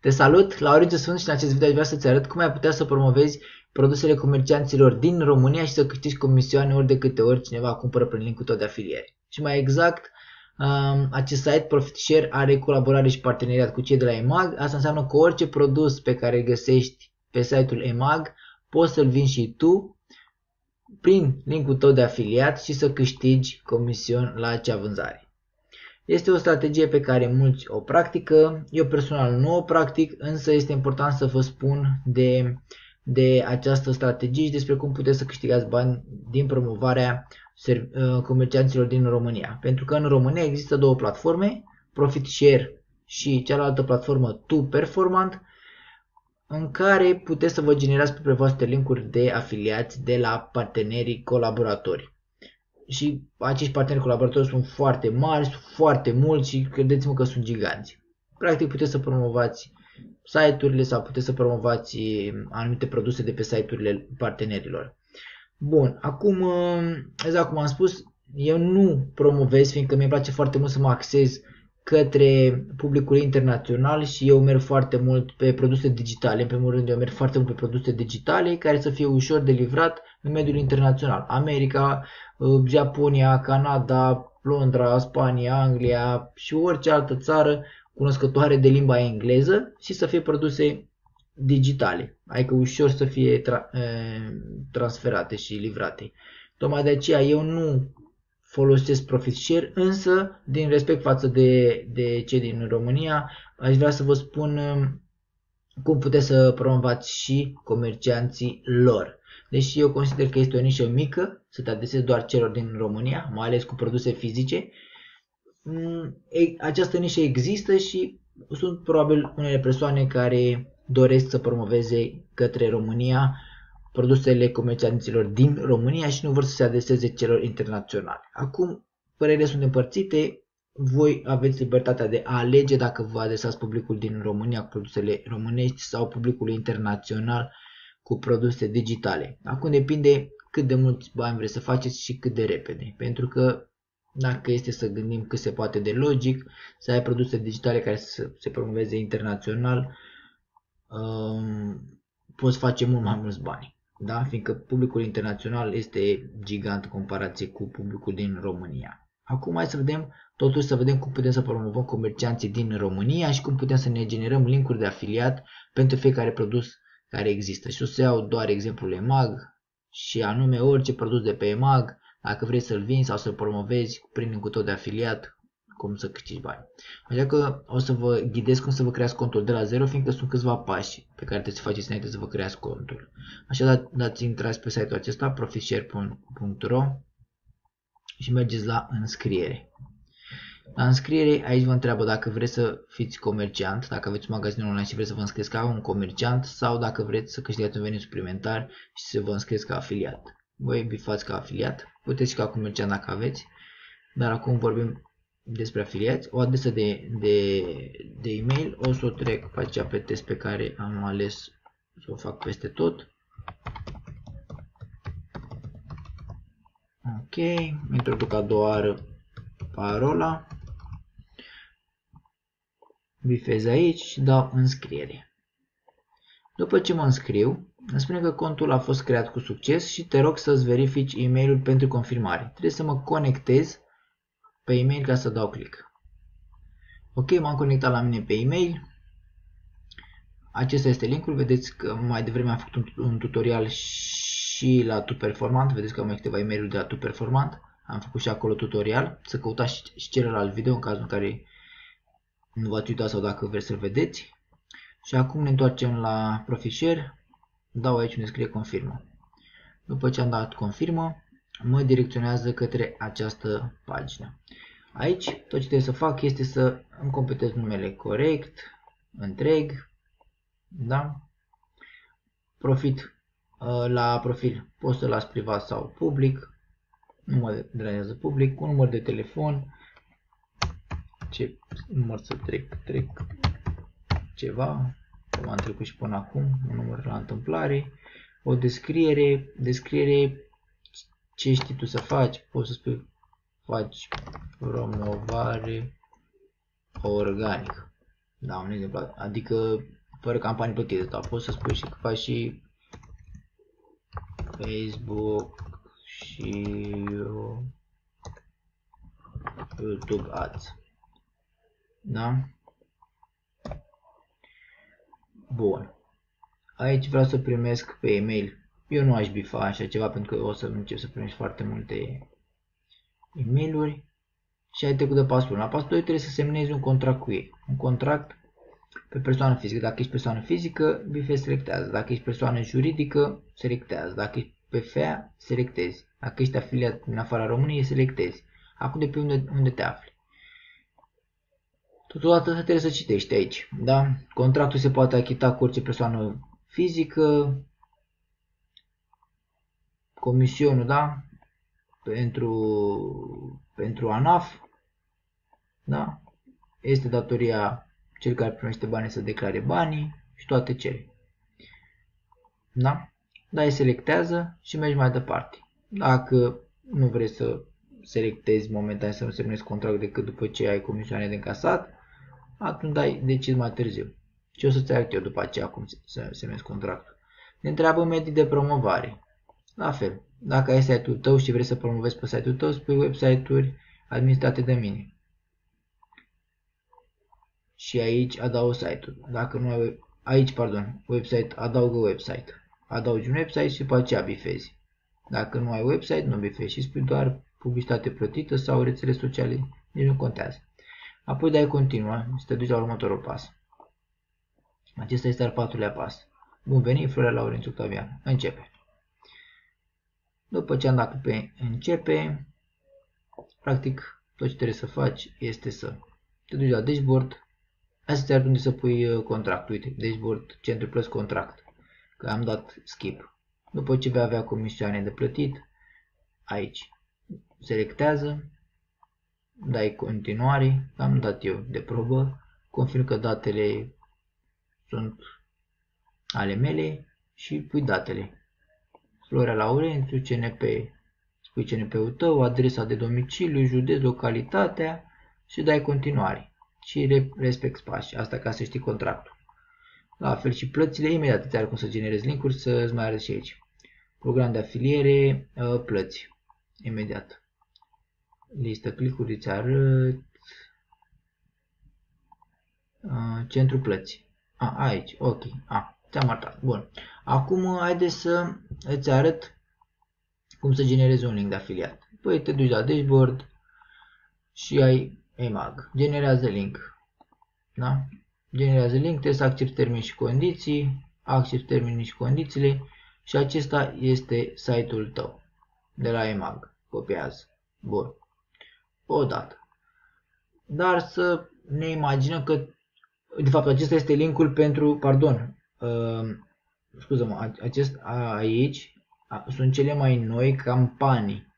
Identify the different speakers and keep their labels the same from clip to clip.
Speaker 1: Te salut, Laurence sunt și în acest video aș vrea să-ți arăt cum ai putea să promovezi produsele comercianților din România și să câștigi comisioane ori de câte ori cineva cumpără prin linkul tău de afiliere. Și mai exact, um, acest site ProfitShare are colaborare și parteneriat cu cei de la EMAG. Asta înseamnă că orice produs pe care îl găsești pe site-ul EMAG poți să-l vinzi și tu prin linkul tău de afiliat și să câștigi comision la acea vânzare. Este o strategie pe care mulți o practică, eu personal nu o practic, însă este important să vă spun de, de această strategie și despre cum puteți să câștigați bani din promovarea uh, comercianților din România. Pentru că în România există două platforme, ProfitShare și cealaltă platformă Tu Performant, în care puteți să vă generați pe voastre linkuri de afiliați de la partenerii colaboratori și acești parteneri colaboratori sunt foarte mari, sunt foarte mulți și credeți-mă că sunt giganți. Practic puteți să promovați site-urile sau puteți să promovați anumite produse de pe site-urile partenerilor. Bun, acum, exact cum am spus, eu nu promovez, fiindcă mi-e place foarte mult să mă axez către publicul internațional și eu merg foarte mult pe produse digitale. În primul rând, eu merg foarte mult pe produse digitale care să fie ușor de livrat în mediul internațional. America, uh, Japonia, Canada, Londra, Spania, Anglia și orice altă țară cunoscătoare de limba engleză și să fie produse digitale, adică ușor să fie tra- uh, transferate și livrate. Tocmai de aceea eu nu folosesc profit share, însă din respect față de, de cei din România, aș vrea să vă spun um, cum puteți să promovați și comercianții lor. Deși eu consider că este o nișă mică, să te adresezi doar celor din România, mai ales cu produse fizice, mm, această nișă există și sunt probabil unele persoane care doresc să promoveze către România produsele comercianților din România și nu vor să se adreseze celor internaționale. Acum, părerile sunt împărțite, voi aveți libertatea de a alege dacă vă adresați publicul din România cu produsele românești sau publicul internațional cu produse digitale. Acum depinde cât de mulți bani vreți să faceți și cât de repede. Pentru că dacă este să gândim cât se poate de logic, să ai produse digitale care să se promoveze internațional, um, poți face mult mai mulți bani da? fiindcă publicul internațional este gigant în comparație cu publicul din România. Acum hai să vedem, totuși să vedem cum putem să promovăm comercianții din România și cum putem să ne generăm linkuri de afiliat pentru fiecare produs care există. Și o să iau doar exemplul EMAG și anume orice produs de pe EMAG, dacă vrei să-l vinzi sau să-l promovezi prin linkul tău de afiliat, cum să câștigi bani. Așa că o să vă ghidez cum să vă creați contul de la zero, fiindcă sunt câțiva pași pe care trebuie să faceți înainte să vă creați contul. Așa da, dați intrați pe site-ul acesta, profitshare.ro și mergeți la înscriere. La înscriere, aici vă întreabă dacă vreți să fiți comerciant, dacă aveți un magazin online și vreți să vă înscrieți ca un comerciant sau dacă vreți să câștigați un venit suplimentar și să vă înscrieți ca afiliat. Voi bifați ca afiliat, puteți și ca comerciant dacă aveți, dar acum vorbim despre afiliați, o adresă de, de, de e-mail, o să o trec pe aceea pe test pe care am ales să o fac peste tot. Ok, introduc a doua oară parola, bifez aici și dau înscriere. După ce mă înscriu, îmi spune că contul a fost creat cu succes și te rog să-ți verifici e-mailul pentru confirmare. Trebuie să mă conectez pe e-mail ca să dau click. Ok, m-am conectat la mine pe e-mail. Acesta este linkul. Vedeți că mai devreme am făcut un, un tutorial și la Tu Performant. Vedeți că am câteva e mail de la Tu Performant. Am făcut și acolo tutorial. Să căutați și, și celălalt video în cazul în care nu v-ați uitat sau dacă vreți să-l vedeți. Și acum ne întoarcem la ProfitShare. Dau aici unde scrie confirmă. După ce am dat confirmă, mă direcționează către această pagină. Aici tot ce trebuie să fac este să îmi completez numele corect, întreg, da? Profit uh, la profil pot să las privat sau public, nu mă deranjează public, un număr de telefon, ce număr să trec, trec ceva, cum am trecut și până acum, un număr la întâmplare, o descriere, descriere ce știi tu să faci? Poți să spui faci promovare organică. Da, un exemplu. Adică fără campanii plătite, dar poți să spui și că faci și Facebook și YouTube Ads. Da? Bun. Aici vreau să primesc pe e-mail. Eu nu aș bifa așa ceva pentru că o să încep să primești foarte multe e mail și ai trecut de pasul 1. La pasul 2 trebuie să semnezi un contract cu ei. Un contract pe persoană fizică. Dacă ești persoană fizică, BIFE selectează. Dacă ești persoană juridică, selectează. Dacă ești PFA, selectezi. Dacă ești afiliat în afara României, selectezi. Acum de pe unde, unde te afli. Totodată trebuie să citești aici. Da? Contractul se poate achita cu orice persoană fizică. Comisionul, da? Pentru, pentru ANAF. Da? Este datoria cel care primește banii să declare banii și toate cele. Da? Dai selectează și mergi mai departe. Dacă nu vrei să selectezi momentan să nu semnezi contract decât după ce ai comisioane de încasat, atunci dai decid mai târziu. Și o să-ți arăt eu după aceea cum să semnezi contractul. Ne întreabă medii de promovare. La fel, dacă ai site-ul tău și vrei să promovezi pe site-ul tău, spui website-uri administrate de mine și aici adaug site-ul. Dacă nu ai, aici, pardon, website, adaugă website. Adaugi un website și după aceea bifezi. Dacă nu ai website, nu bifezi și spui doar publicitate plătită sau rețele sociale, nici nu contează. Apoi dai continua și te duci la următorul pas. Acesta este al patrulea pas. Bun venit, Florea Laurențiu Octavian. Începe. După ce am dat pe începe, practic tot ce trebuie să faci este să te duci la dashboard, Asta ar unde să pui uh, contract. Uite, dashboard, centru plus contract. Că am dat skip. După ce vei avea comisioane de plătit, aici selectează, dai continuare, am dat eu de probă, confirm că datele sunt ale mele și pui datele. Florea Laurențiu, CNP, spui CNP-ul tău, adresa de domiciliu, județ, localitatea și dai continuare și respect pași. Asta ca să știi contractul. La fel și plățile, imediat îți cum să generezi linkuri, să îți mai arăt și aici. Program de afiliere, ă, plăți. Imediat. Listă clicuri îți arăt. Ă, centru plăți. A, aici, ok. A, ți-am arătat. Bun. Acum haideți să îți arăt cum să generezi un link de afiliat. Păi te duci la dashboard și ai EMAG. Generează link. Da? Generează link, trebuie să accepti termeni și condiții, accepti termenii și condițiile și acesta este site-ul tău de la EMAG. Copiază. Bun. O dată. Dar să ne imaginăm că, de fapt, acesta este linkul pentru, pardon, uh, scuză-mă, acest aici sunt cele mai noi campanii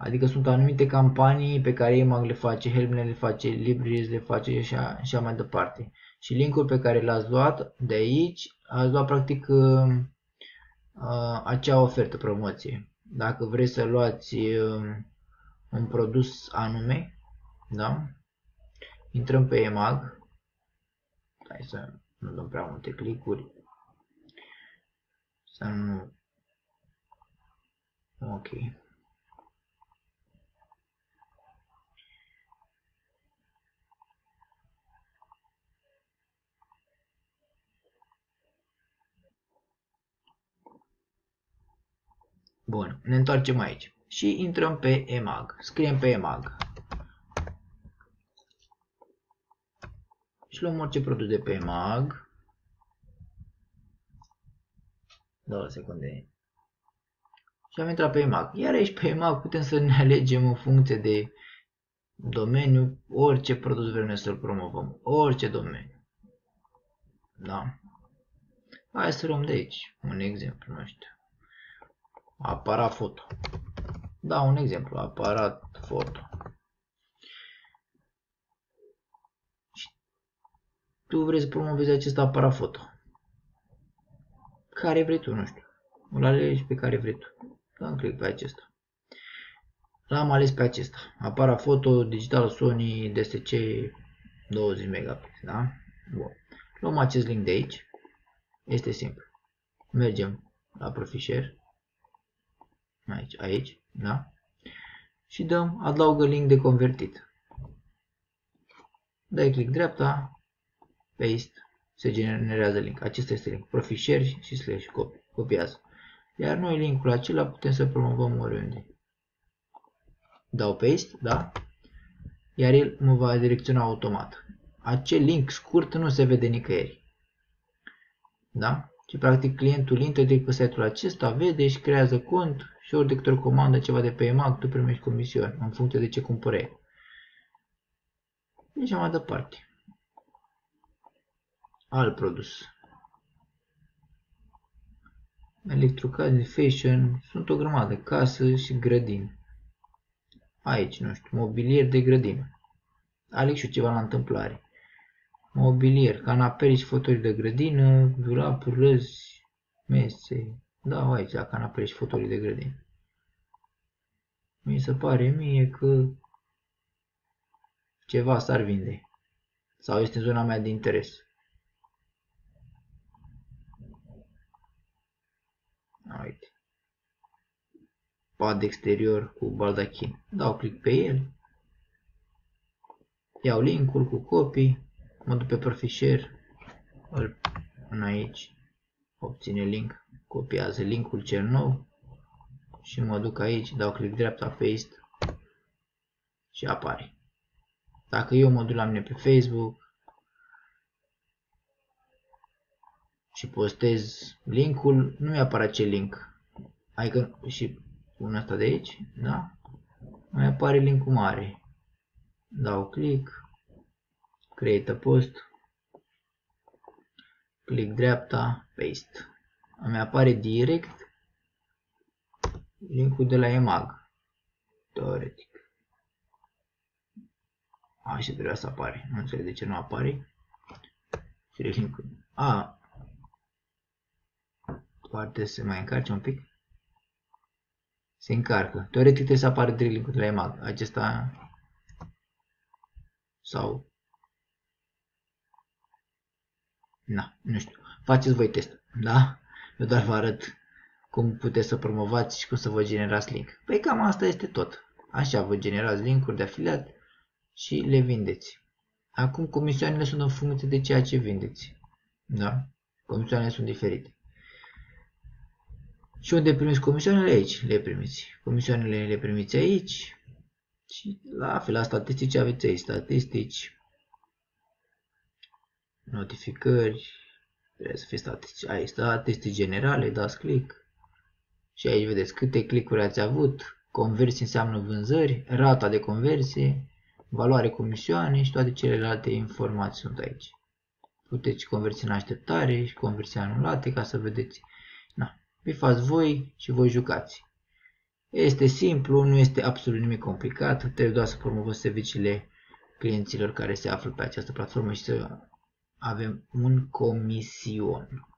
Speaker 1: Adică sunt anumite campanii pe care EMAG le face, Helmne le face, Libris le face și așa, așa mai departe. Și linkul pe care l-ați luat de aici, ați luat practic uh, uh, acea ofertă promoție. Dacă vreți să luați uh, un produs anume, da? Intrăm pe EMAG. Hai să nu dăm prea multe clicuri. Să nu... Ok. Bun, ne întoarcem aici și intrăm pe EMAG. Scriem pe EMAG. Și luăm orice produs de pe EMAG. Două secunde. Și am intrat pe EMAG. Iar aici pe EMAG putem să ne alegem în funcție de domeniu orice produs vrem să-l promovăm. Orice domeniu. Da? Hai să luăm de aici un exemplu, nu știu. Aparat foto. Da, un exemplu. Aparat foto. tu vrei să promovezi acest aparat foto. Care vrei tu, nu știu. Îl alegi pe care vrei tu. Dăm click pe acesta. L-am ales pe acesta. Aparat foto digital Sony DSC 20 megapixel, da? Bun. Luăm acest link de aici. Este simplu. Mergem la Profișer. Aici, aici, da? Și dăm adaugă link de convertit. Dai click dreapta, paste, se generează link. Acesta este link. Profișer și slash copy. Copiază. Iar noi linkul acela putem să promovăm oriunde. Dau paste, da? Iar el mă va direcționa automat. Acel link scurt nu se vede nicăieri. Da? Și practic clientul intră direct pe site-ul acesta, vede și creează cont și ori de câte ori comandă ceva de pe EMAG, tu primești comisiuni în funcție de ce cumpără Deci mai departe. Alt produs. Electrocasnic, fashion, sunt o grămadă, casă și grădini. Aici, nu știu, mobilier de grădină. Aleg și ceva la întâmplare. Mobilier, canapele și fotoli de grădină, dulapuri, lăzi, mese. Da, aici, la canapele și fotoli de grădină. Mi se pare mie că ceva s-ar vinde. Sau este zona mea de interes. Uite. Pad exterior cu baldachin. Dau click pe el. Iau linkul cu copii. Mă duc pe profișer. Îl pun aici. Obține link. Copiază linkul cel nou. Și mă duc aici. Dau click dreapta paste. Și apare. Dacă eu mă duc la mine pe Facebook, și postez linkul, nu mi-apare acel link. Adică și pun asta de aici, da? Mai apare linkul mare. Dau click, create a post, click dreapta, paste. Îmi apare direct linkul de la EMAG. Teoretic. Așa trebuia să apare. Nu înțeleg de ce nu apare. Și linkul. A, Poate să mai încarce un pic. Se încarcă. Teoretic trebuie să apară drilling de la EMAG. Acesta sau Na, nu știu. Faceți voi test. Da? Eu doar vă arăt cum puteți să promovați și cum să vă generați link. Păi cam asta este tot. Așa vă generați linkuri de afiliat și le vindeți. Acum comisioanele sunt în funcție de ceea ce vindeți. Da? Comisioanele sunt diferite. Și unde primiți comisioanele? Aici le primiți. Comisioanele le primiți aici. Și la fel, la statistici aveți aici statistici, notificări, trebuie să fie statistici, aici statistici generale, dați click. Și aici vedeți câte click-uri ați avut, conversii înseamnă vânzări, rata de conversie, valoare comisioane și toate celelalte informații sunt aici. Puteți conversii în așteptare și conversii anulate ca să vedeți fați voi și voi jucați. Este simplu, nu este absolut nimic complicat, trebuie doar să promovăm serviciile clienților care se află pe această platformă și să avem un comision.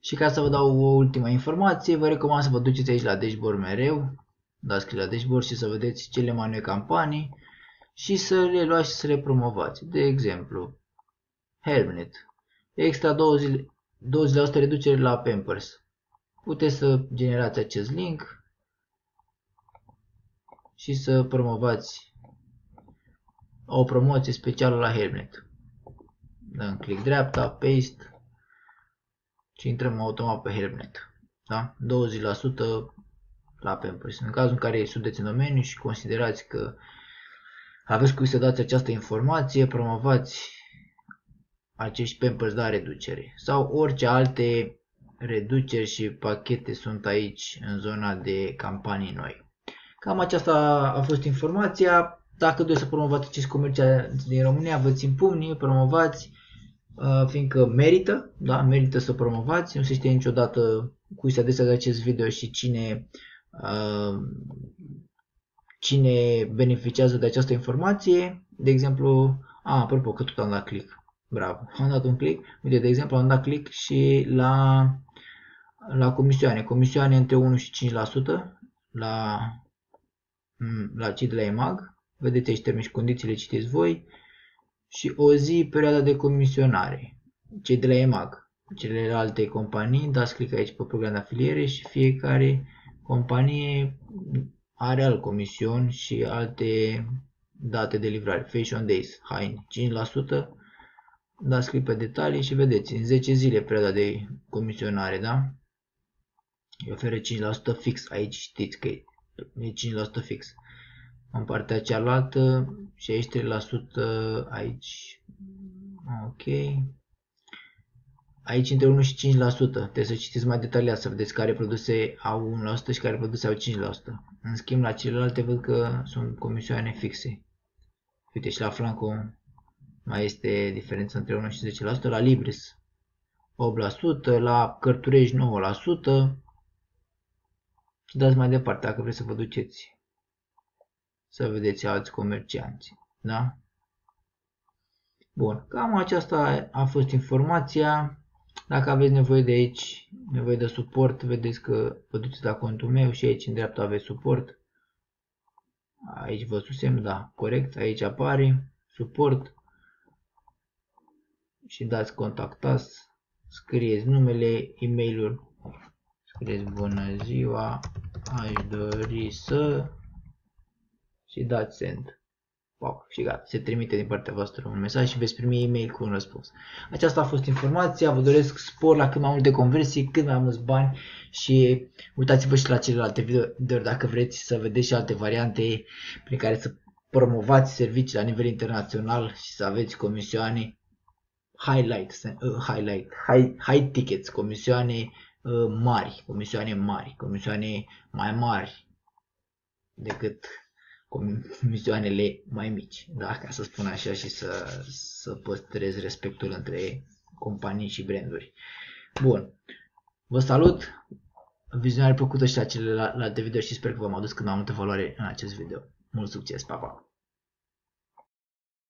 Speaker 1: Și ca să vă dau o ultimă informație, vă recomand să vă duceți aici la dashboard mereu, dați click la dashboard și să vedeți cele mai noi campanii și să le luați și să le promovați. De exemplu, Helmnet, extra 20, 20% reducere la Pampers, puteți să generați acest link și să promovați o promoție specială la Helmnet. Dăm click dreapta, paste și intrăm automat pe Helmnet. Da? 20% la Pampers. În cazul în care sunteți în domeniu și considerați că aveți cu să dați această informație, promovați acești Pampers la reducere sau orice alte reduceri și pachete sunt aici în zona de campanii noi. Cam aceasta a fost informația. Dacă doriți să promovați acest comercial din România, vă țin pumnii, promovați, uh, fiindcă merită, da, merită să promovați. Nu se știe niciodată cui se adresează acest video și cine, uh, cine beneficiază de această informație. De exemplu, a, apropo că tot am dat click. Bravo, am dat un click. Uite, de exemplu, am dat click și la la comisioane. Comisioane între 1 și 5% la, mm, la cei de la EMAG. Vedeți aici termeni și condițiile, citiți voi. Și o zi perioada de comisionare. Cei de la EMAG, celelalte companii, dați click aici pe program de afiliere și fiecare companie are alt comision și alte date de livrare. Fashion Days, haine, 5%, dați click pe detalii și vedeți, în 10 zile perioada de comisionare, da? Îi oferă 5% fix, aici știți că e 5% fix. În partea cealaltă, 63% aici, ok. Aici între 1 și 5%, trebuie să citiți mai detaliat să vedeți care produse au 1% și care produse au 5%. În schimb, la celelalte văd că sunt comisioane fixe. Uite, și la Franco mai este diferența între 1 și 10%, la Libris 8%, la Cărturești 9%. Și dați mai departe dacă vreți să vă duceți să vedeți alți comercianți. Da? Bun, cam aceasta a fost informația. Dacă aveți nevoie de aici, nevoie de suport, vedeți că vă duceți la contul meu și aici în dreapta aveți suport. Aici vă susem, da, corect, aici apare suport și dați contactați, scrieți numele, e-mail-ul, scrieți bună ziua, aș dori să și dați send. Wow, și gata, se trimite din partea voastră un mesaj și veți primi e-mail cu un răspuns. Aceasta a fost informația, vă doresc spor la cât mai multe conversii, cât mai mulți bani și uitați-vă și la celelalte videouri dacă vreți să vedeți și alte variante prin care să promovați servicii la nivel internațional și să aveți comisioane highlight, uh, highlight, high, high tickets, comisioane uh, mari, comisioane mari, comisioane mai mari decât comisioanele mai mici, da? ca să spun așa și să, să păstrez respectul între companii și branduri. Bun, vă salut, vizionare plăcută și la celelalte video și sper că v-am adus cât mai multă valoare în acest video. Mult succes, pa, pa!